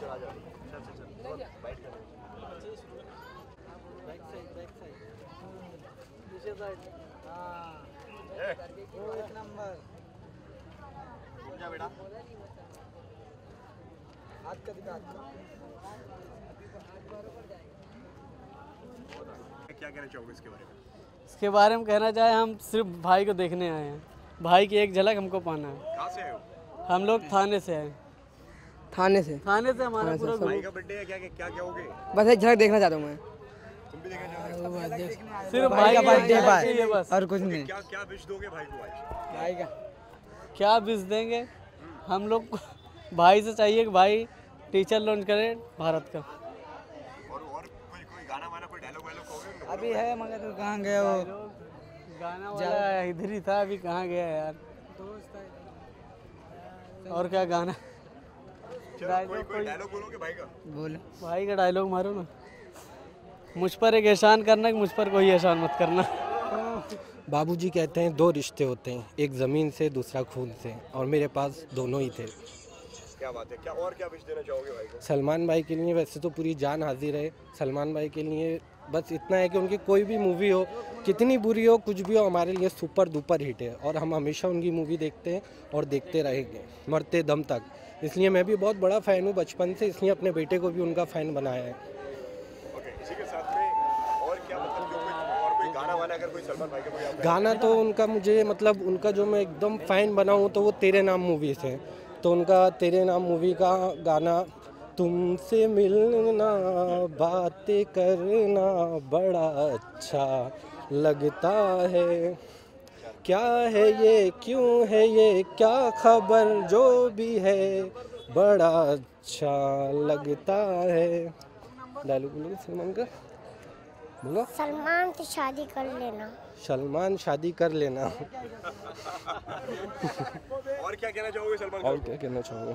चल आ जा चल चल चल बाइट कर नंबर बेटा हाथ का दिखा। क्या कहना चाहोगे इसके बारे में इसके बारे में कहना चाहे हम सिर्फ़ भाई को देखने आए हैं। भाई की एक झलक हमको पाना है। कहाँ से हो? हम लोग थाने से आए थाने से। थाने से हमारा पूरा भाई का बर्थडे है क्या क्या क्या होगे बस एक झलक देखना चाहता हूँ मैं। तुम भी देखना चाहोगे सिर्फ़ भाई का बर्थडे बस। और कुछ नहीं। क्या क्या विश दोगे भाई को भाई का। क्या बिज देंगे? हम लोग भाई से चाहिए कि भाई टीचर लॉन्च करे भारत का और और कोई कोई गाना वाना कोई डायलॉग वायलॉग कहोगे अभी है मगर तो कहाँ गया वो? गाना वाला इधर ही था अभी कहाँ गया यार? और क्या गाना? चलो कोई कोई डायलॉग बोलोगे भाई का? बोल। भाई का डायलॉग मारो ना। मुझ पर एक एहसान करना कि मुझ पर कोई एहसान मत करना। बाबूजी कहते हैं दो रिश्ते होते हैं एक ज़मीन से दूसरा खून से और मेरे पास दोनों ही थे। क्या बात है क्या और क्या विश देना चाहोगे भाई को? सलमान भाई के लिए वैसे तो पूरी जान हाजिर है। सलमान भाई के लिए बस इतना है कि उनकी कोई भी मूवी हो कितनी बुरी हो कुछ भी हो हमारे लिए सुपर डुपर हिट है। और हम हमेशा उनकी मूवी देखते हैं और देखते रहेंगे मरते दम तक। इसलिए मैं भी बहुत बड़ा फ़ैन हूँ बचपन से इसलिए अपने बेटे को भी उनका फ़ैन बनाया है। मतलब गाना तो उनका मुझे मतलब उनका जो मैं एकदम फ़ैन बना हूँ तो वो तेरे नाम मूवी से तो उनका तेरे नाम मूवी का गाना तुमसे मिलना बातें करना बड़ा अच्छा लगता है। क्या है ये क्यों है ये क्या खबर जो भी है बड़ा अच्छा लगता है। डायलॉग बोलोगे सलमान का। बोलो। सलमान से शादी कर लेना। सलमान शादी कर लेना। और क्या कहना चाहोगे सलमान और क्या कहना चाहोगे?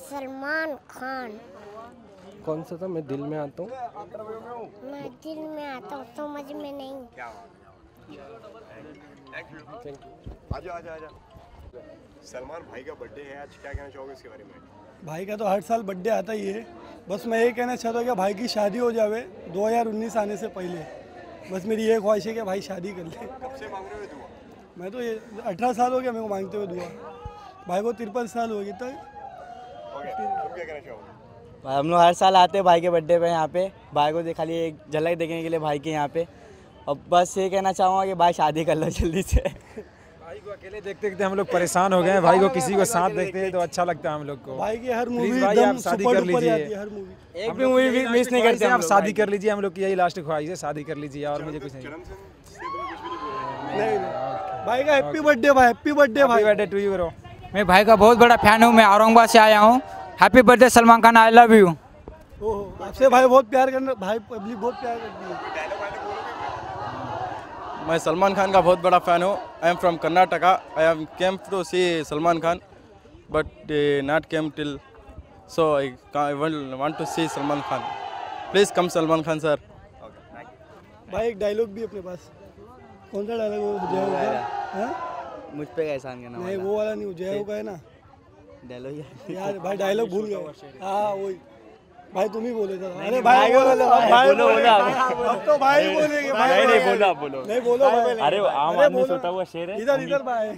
सलमान खान। कौन सा था? मैं दिल में आता हूँ। मैं दिल में आता हूँ समझ में नहीं। क्या थैंक यू थैंक यू आजा आजा आजा। सलमान भाई का बर्थडे है आज क्या कहना चाहोगे इसके बारे में? भाई का तो हर साल बर्थडे आता ही है। बस मैं ये कहना चाहता हूँ कि भाई की शादी हो जावे 2019 आने से पहले। बस मेरी ये ख्वाहिश है कि भाई शादी कर ले। कब से मांग रहे हो दुआ? मैं तो ये अठारह साल हो गया मेरे को मांगते हुए दुआ। भाई को तिरपन साल तक तुम क्या कहना चाहोगे? हम लोग हर साल आते हैं भाई के बर्थडे पे यहाँ पे। भाई को खाली एक झलक देखने के लिए भाई के यहाँ पे। और बस ये कहना चाहूँगा कि भाई शादी कर लो जल्दी से। भाई को अकेले देखते देखते हम लोग परेशान हो गए हैं। भाई को किसी को साथ देखते हैं तो अच्छा लगता है हम लोग को। भाई की हर मूवी आप शादी सुपर कर लीजिए। आती है हर मूवी एक हम भी लोग मूवी यही भी लास्ट मिस नहीं करते आप शादी कर लीजिए हम लोग की यही लास्ट ख्वाहिश है शादी कर लीजिए और मुझे कुछ नहीं। भाई का हैप्पी बर्थडे भाई हैप्पी बर्थडे भाई। बर्थडे टू यू ब्रो मैं भाई का बहुत बड़ा फ़ैन हूँ मैं औरंगाबाद से आया हूँ। Happy birthday Salman Khan I love you आपसे भाई बहुत प्यार करना भाई पब्लिक बहुत प्यार करती है। मैं सलमान खान का बहुत बड़ा फ़ैन हूँ। I am from Karnataka I am came to see Salman Khan but not came till so I want to see Salman Khan. Please come Salman Khan sir भाई एक डायलॉग भी अपने पास। कौन सा डायलॉग वो? मुझ पे का एहसान करना नहीं वो वाला नहीं जय हो का है ना। डायलॉग यार भाई डायलॉग भूल गए हाँ वही। भाई तुम ही बोले थे। अरे भाई बोलो भाई बोलो, बोलो। अब तो भाई बोलेंगे भाई नहीं, नहीं, बोलो, आप बोलो। नहीं बोलो भाई अरे आम आदमी सोता हुआ शेर है। इधर इधर भाई।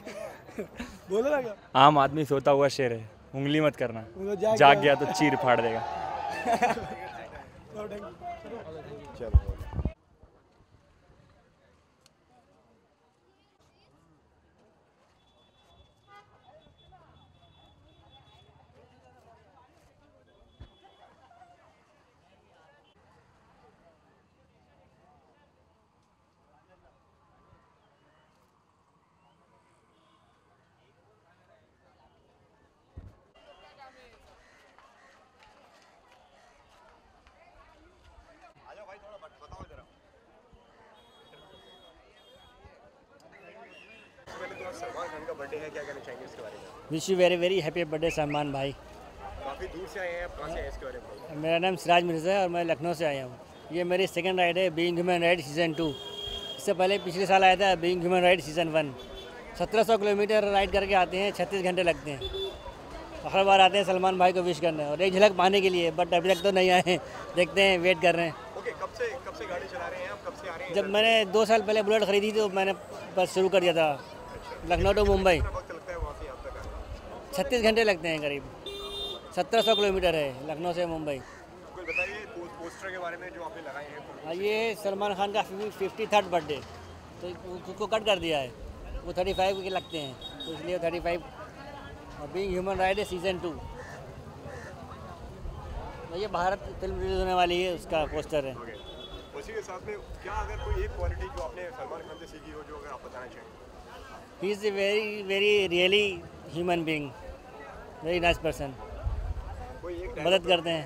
बोलो ना क्या? आम आदमी सोता हुआ शेर है। उंगली मत करना। जाग गया। गया तो चीर फाड़ देगा। चलो आजा भाई थोड़ा बत- बताओ जरा सबसे पहले तो आज सलमान खान का बर्थडे है क्या कहना चाहेंगे इसके बारे में? Wish you very very happy birthday Salman भाई। काफ़ी दूर से आए हैं आप कहाँ से आए इसके बारे में मेरा नाम सिराज मिर्ज़ा है और मैं लखनऊ से आया हूँ। ये मेरी सेकेंड राइड है being human ride season two इससे पहले पिछले साल आया था being human ride season one सत्रह सौ किलोमीटर राइड करके आते हैं छत्तीस घंटे लगते हैं। हर बार आते हैं सलमान भाई को विश करने और एक झलक पाने के लिए बट अभी तक तो नहीं आए हैं। देखते हैं वेट कर रहे हैं। ओके कब से कब से गाड़ी चला रहे हैं आप? कब से आ रहे हैं जब मैंने दो साल पहले बुलेट खरीदी थी तो मैंने बस शुरू कर दिया था। लखनऊ टू मुंबई। छत्तीस घंटे लगते हैं करीब। सत्रह सौ किलोमीटर है लखनऊ से मुंबई। पोस्टर के बारे में जो आपने लगाए हैं हाँ, ये सलमान खान का फिफ्टी थर्ड बर्थडे। तो उसको कट कर दिया है। वो थर्टी फाइव के लगते हैं। तो इसलिए थर्टी फाइव और बीइंग ह्यूमन राइट है सीज़न टू तो ये भारत फ़िल्म रिलीज़ होने वाली है उसका पोस्टर है। उसी के साथ में क्या अगर कोई एक क्वालिटी जो आपने सलमान खान से सीखी हो जो अगर आप बताना चाहें? He is a very very really human being very nice person मदद करते हैं।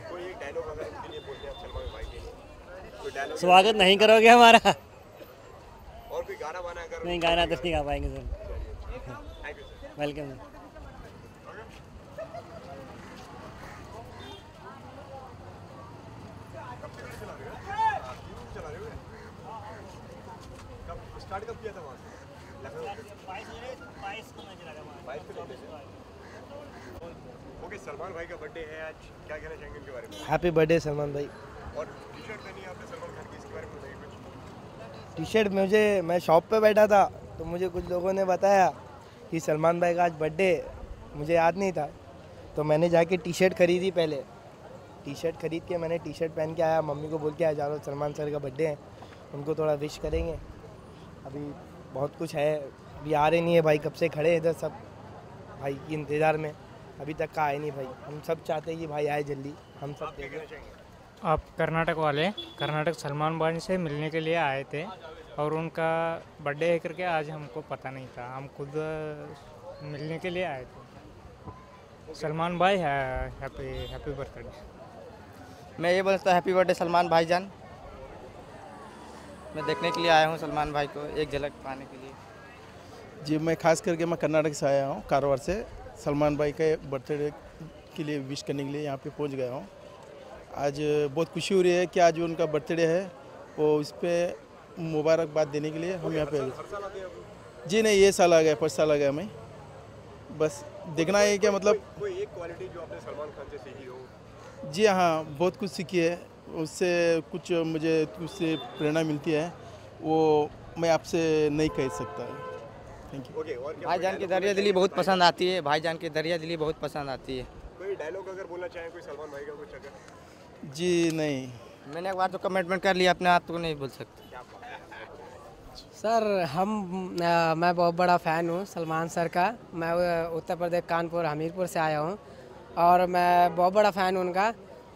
डायलॉग स्वागत नहीं करोगे हमारा। और कोई गाना वाना अगर नहीं गाना तो नहीं गा पाएँगे सर। वेलकम रहे हो? स्टार्ट कब किया था वहाँ से लखनऊ बाईस को लेके से ओके सलमान भाई का बर्थडे है आज। क्या कहना चाहेंगे इनके बारे में? हैप्पी बर्थडे सलमान भाई। और टी शर्ट पहनी आपने सलमान खान की इसके बारे में बताइए कुछ। टी शर्ट मुझे मैं शॉप पे बैठा था तो मुझे कुछ लोगों ने बताया कि सलमान भाई का आज बर्थडे मुझे याद नहीं था। तो मैंने जाके टी शर्ट खरीदी पहले। टी शर्ट खरीद के मैंने टी शर्ट पहन के आया मम्मी को बोल के आया जा रहा सलमान सर का बर्थडे है। उनको थोड़ा विश करेंगे। अभी बहुत कुछ है अभी आ रहे नहीं है भाई कब से खड़े हैं इधर सब। भाई के इंतज़ार में। अभी तक का आए नहीं भाई। हम सब चाहते हैं कि भाई आए जल्दी। हम सब देखें। आप कर्नाटक वाले कर्नाटक सलमान भाई से मिलने के लिए आए थे और उनका बर्थडे है करके आज हमको पता नहीं था। हम खुद मिलने के लिए आए थे। सलमान भाई हैप्पी हैप्पी बर्थडे मैं ये बोलता हैप्पी बर्थडे सलमान भाईजान। मैं देखने के लिए आया हूँ सलमान भाई को एक झलक पाने के लिए। जी मैं खास करके मैं कर्नाटक से आया हूँ कारोबार से। सलमान भाई के बर्थडे के लिए विश करने के लिए यहाँ पे पहुँच गया हूँ। आज बहुत खुशी हो रही है कि आज उनका बर्थडे है वो इस पर मुबारकबाद देने के लिए हम यहाँ पे जी नहीं ये साल आ गया फ़र्स्ट साल आ गया मैं बस देखना है क्या मतलब कोई एक क्वालिटी जो आपने सलमान खान से सीखी हो। जी हाँ बहुत कुछ सीखी है। उससे कुछ मुझे उससे प्रेरणा मिलती है। वो मैं आपसे नहीं कह सकता। थैंक यू भाईजान की दरिया दिली बहुत पसंद आती है भाईजान की दरिया दिली बहुत पसंद आती है। कोई डायलॉग अगर बोलना चाहें कोई सलमान भाई का कुछ अगर? जी नहीं। मैंने एक बार तो कमिटमेंट कर लिया अपने आप तो नहीं बोल सकते। सर हम अ, मैं बहुत बड़ा फ़ैन हूँ सलमान सर का। मैं उत्तर प्रदेश कानपुर हमीरपुर से आया हूँ। और मैं बहुत बड़ा फ़ैन हूँ उनका।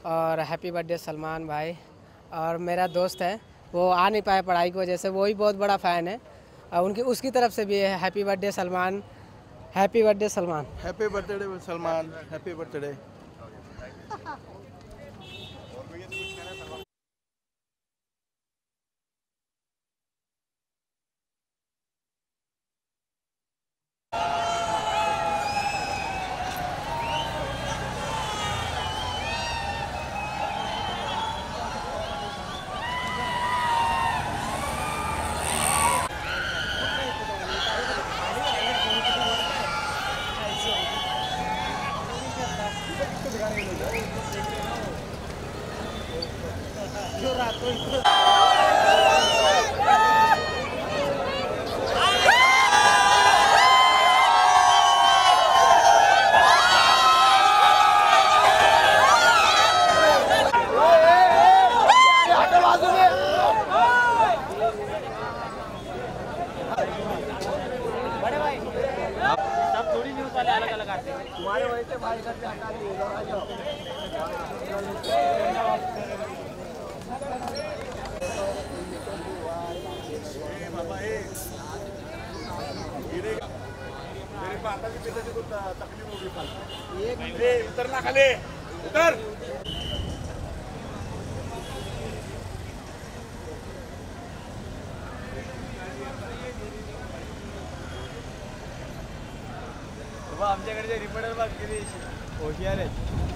और हैप्पी बर्थडे सलमान भाई। और मेरा दोस्त है वो आ नहीं पाया पढ़ाई की वजह से वो ही बहुत बड़ा फ़ैन है। उनकी, उसकी तरफ़ से भी happy birthday Salman. Happy birthday Salman. Happy birthday Salman. Happy birthday Jurator. मेरे को आता की पिताची खूप तकलीफ़ होगी। फार तकलीफ़ होगी उतरना खाली। उतर। आमच्याकडचे रिपोर्टर बघ किती हुशार आहेत